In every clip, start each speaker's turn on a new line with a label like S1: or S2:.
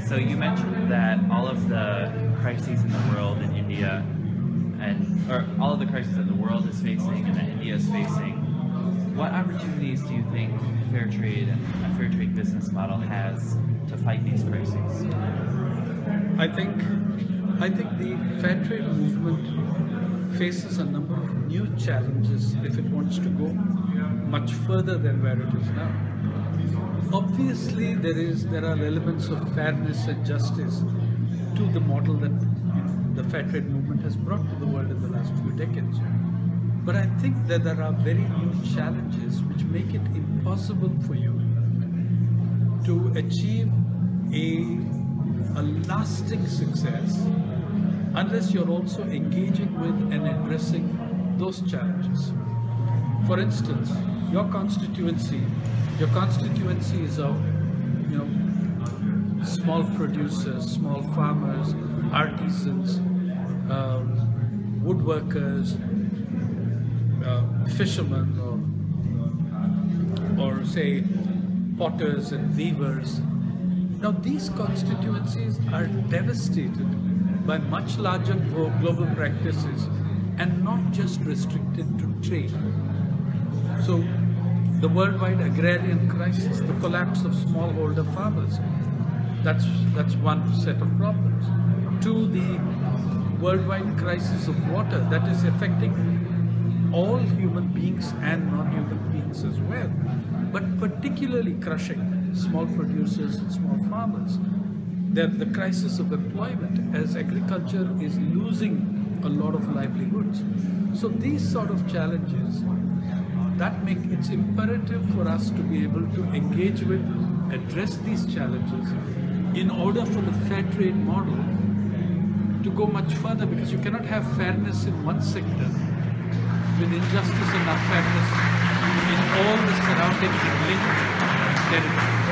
S1: So you mentioned that all of the crises in the world in India, and or all of the crises that the world is facing and that India is facing. What opportunities do you think fair trade and a fair trade business model has to fight these crises?
S2: I think I think the fair trade movement faces a number of new challenges if it wants to go much further than where it is now. Obviously, there is there are elements of fairness and justice to the model that you know, the fair trade movement has brought to the world in the last few decades. But I think that there are very new challenges which make it impossible for you to achieve a, a lasting success unless you're also engaging with and addressing those challenges. For instance, your constituency, your constituency is of, you know, small producers, small farmers, artisans, um, woodworkers, uh, fishermen, or, or say potters and weavers. Now, these constituencies are devastated by much larger global practices and not just restricted to trade. So, the worldwide agrarian crisis, the collapse of smallholder farmers, that's, that's one set of problems. To the worldwide crisis of water that is affecting all human beings and non-human beings as well, but particularly crushing small producers and small farmers. The, the crisis of employment as agriculture is losing a lot of livelihoods. So these sort of challenges that make it's imperative for us to be able to engage with, address these challenges in order for the fair trade model to go much further because you cannot have fairness in one sector with injustice and unfairness in all the surrounding linked territories.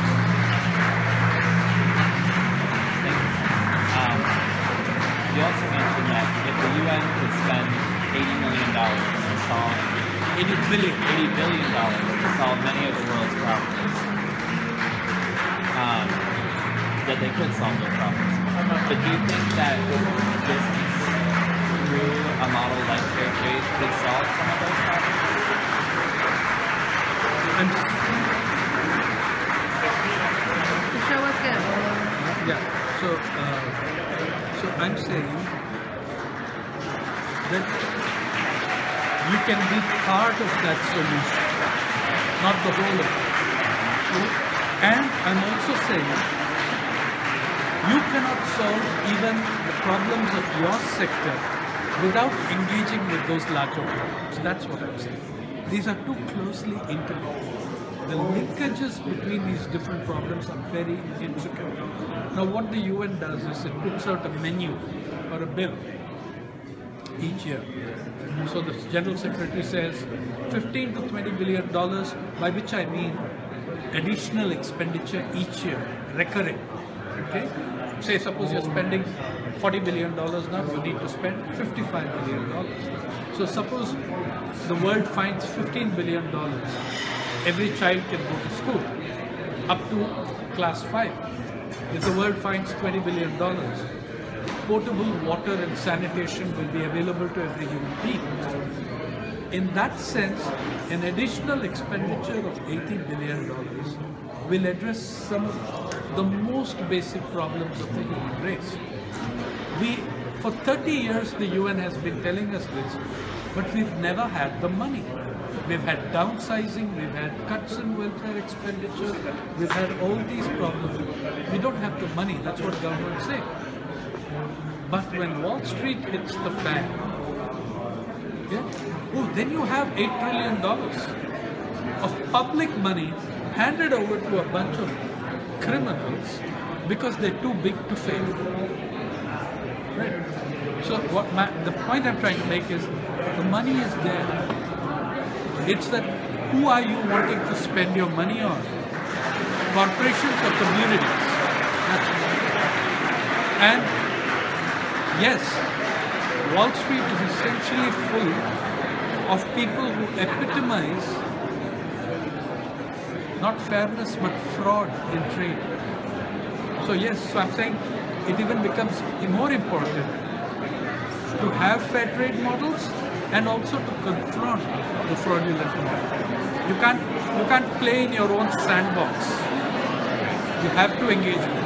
S1: Um, you also mentioned that if the UN could spend $80 million to solve
S2: 80 billion.
S1: 80 billion dollars to solve many of the world's problems. Um, that they could solve their problems. But do you think that business through a model like fair trade could solve some of those problems?
S2: And
S3: The show was good.
S2: yeah, so uh, so I'm saying that you can be part of that solution, not the whole of it. And I'm also saying you cannot solve even the problems of your sector without engaging with those larger problems. That's what I'm saying. These are too closely interconnected. The linkages between these different problems are very intricate. Now, what the UN does is it puts out a menu or a bill each year. So the General Secretary says 15 to 20 billion dollars, by which I mean additional expenditure each year, recurring. Okay? Say suppose you're spending 40 billion dollars now, you need to spend 55 billion dollars. So suppose the world finds 15 billion dollars, every child can go to school up to class 5. If the world finds 20 billion dollars, potable water and sanitation will be available to every human being. In that sense, an additional expenditure of $80 billion will address some of the most basic problems of the human race. We, for 30 years, the UN has been telling us this, but we've never had the money. We've had downsizing, we've had cuts in welfare expenditure, we've had all these problems. We don't have the money, that's what governments say. But when Wall Street hits the fan, yeah, oh, then you have $8 trillion of public money handed over to a bunch of criminals because they're too big to fail. Right? So what my, the point I'm trying to make is the money is there. It's that who are you wanting to spend your money on? Corporations or communities? That's and yes, Wall Street is essentially full of people who epitomize not fairness but fraud in trade. So yes, so I'm saying it even becomes more important to have fair trade models and also to confront the fraudulent model. You can't you can't play in your own sandbox. You have to engage.